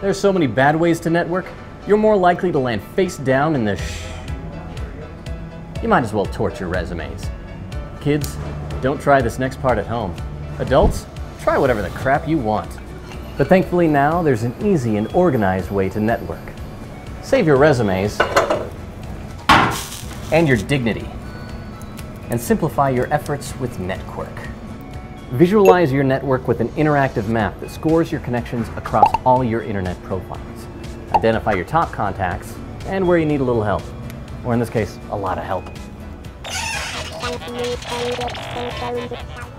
There's so many bad ways to network, you're more likely to land face down in the sh. You might as well torture resumes. Kids, don't try this next part at home. Adults, try whatever the crap you want. But thankfully now there's an easy and organized way to network. Save your resumes and your dignity. And simplify your efforts with Netqwerk. Visualize your network with an interactive map that scores your connections across all your internet profiles. Identify your top contacts and where you need a little help. Or in this case, a lot of help.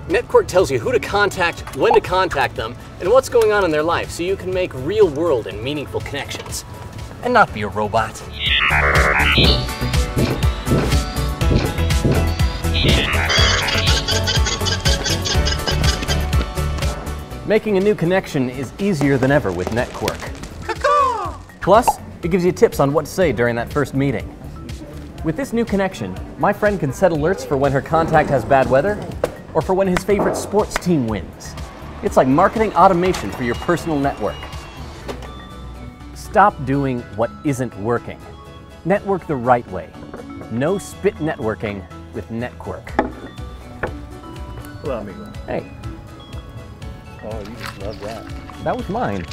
Netqwerk tells you who to contact, when to contact them, and what's going on in their life so you can make real world and meaningful connections. And not be a robot. Making a new connection is easier than ever with Netqwerk. Plus, it gives you tips on what to say during that first meeting. With this new connection, my friend can set alerts for when her contact has bad weather or for when his favorite sports team wins. It's like marketing automation for your personal network. Stop doing what isn't working. Network the right way. No spit networking with Netqwerk. Hello, amigo. Hey, Oh, you just love that. that was mine.